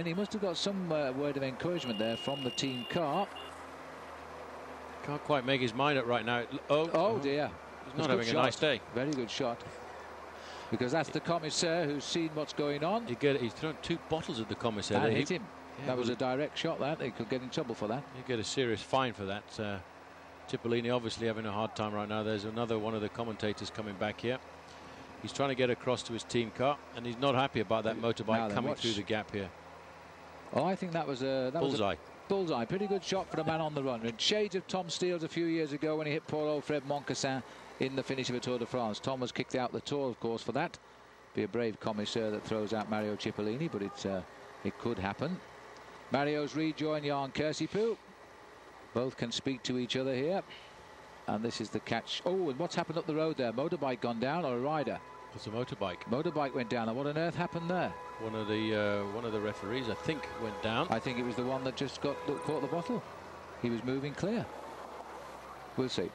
And he must have got some uh, word of encouragement there from the team car. Can't quite make his mind up right now. Oh, Oh dear. He's not having a nice day. Very good shot. Because that's the commissaire who's seen what's going on You get, he's thrown two bottles at the commissaire. there. hit him. yeah, that was a direct shot. That they could get in trouble for that. You get a serious fine for that. Uh, Cipollini obviously having a hard time right now. There's another one of the commentators coming back here. He's trying to get across to his team car, and he's not happy about that motorbike coming through the gap here. Oh, I think that was a that was a Bullseye. bullseye. Pretty good shot for a man on the run. And shades of Tom Steels a few years ago when he hit poor old Fred Moncassin in the finish of a Tour de France. Tom was kicked out the Tour, of course, for that. Be a brave commissaire that throws out Mario Cipollini, but it's uh, it could happen. Mario's rejoined Jaan Kirsipuu. Both can speak to each other here. And this is the catch. Oh, and what's happened up the road there? Motorbike gone down or a rider? It's a motorbike. Motorbike went down. And what on earth happened there? One of the uh, one of the referees, I think, went down. I think it was the one that just got that caught the bottle. He was moving clear. We'll see.